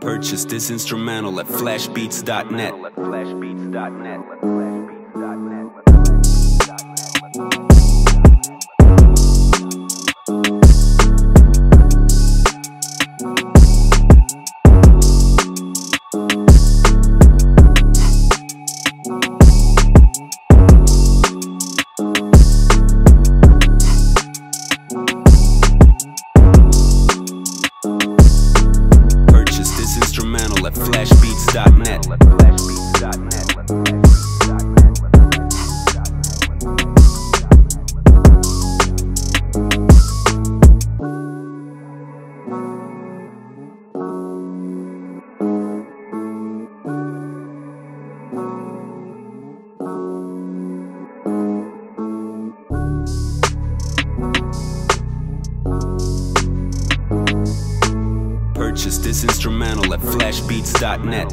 Purchase this instrumental at flashbeats.net. at flashbeats.net. this instrumental at flashbeats.net.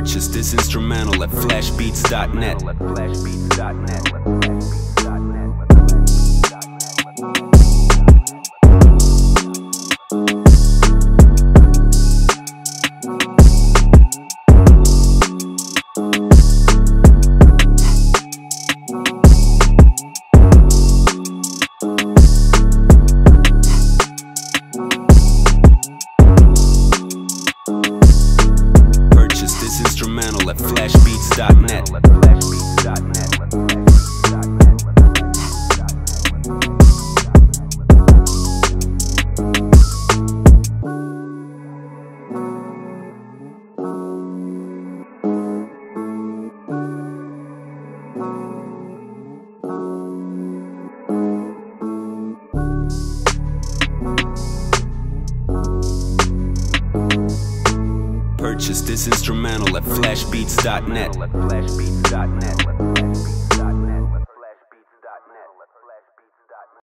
Purchase this instrumental at flashbeats.net. at flashbeats.net. Purchase this instrumental at flashbeats.net.